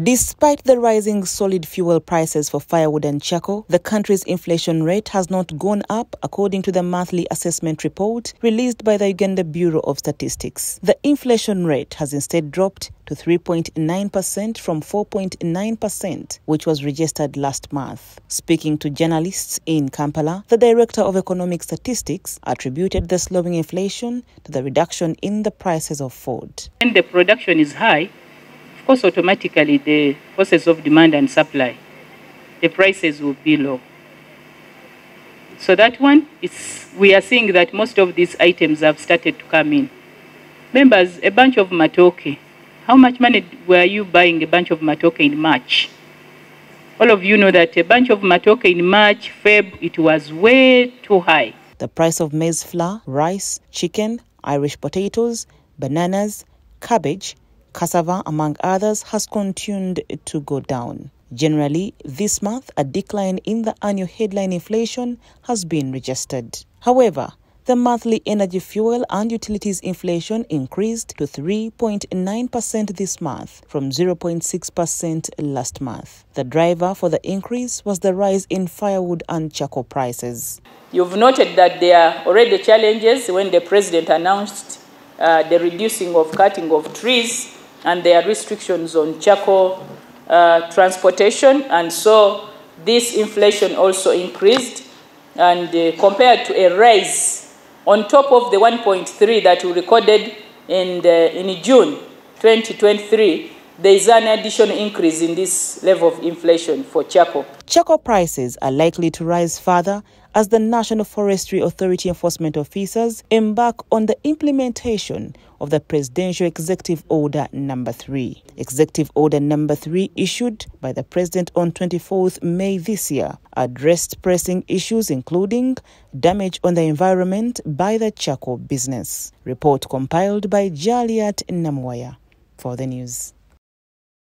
Despite the rising solid fuel prices for firewood and charcoal, the country's inflation rate has not gone up according to the monthly assessment report released by the Uganda Bureau of Statistics. The inflation rate has instead dropped to 3.9% from 4.9%, which was registered last month. Speaking to journalists in Kampala, the Director of Economic Statistics attributed the slowing inflation to the reduction in the prices of food. When the production is high, of course, automatically the forces of demand and supply, the prices will be low. So that one, is, we are seeing that most of these items have started to come in. Members, a bunch of matoke. How much money were you buying a bunch of matoke in March? All of you know that a bunch of matoke in March, Feb, it was way too high. The price of maize flour, rice, chicken, Irish potatoes, bananas, cabbage, cassava, among others, has continued to go down. Generally, this month, a decline in the annual headline inflation has been registered. However, the monthly energy fuel and utilities inflation increased to 3.9% this month from 0.6% last month. The driver for the increase was the rise in firewood and charcoal prices. You've noted that there are already challenges when the president announced uh, the reducing of cutting of trees and there are restrictions on charcoal uh, transportation, and so this inflation also increased, and uh, compared to a rise on top of the 1.3 that we recorded in, the, in June 2023, there is an additional increase in this level of inflation for charcoal. Charcoal prices are likely to rise further as the National Forestry Authority enforcement officers embark on the implementation of the Presidential Executive Order Number 3. Executive Order Number 3, issued by the President on 24th May this year, addressed pressing issues including damage on the environment by the charcoal business. Report compiled by Jaliat Namwaya for the news.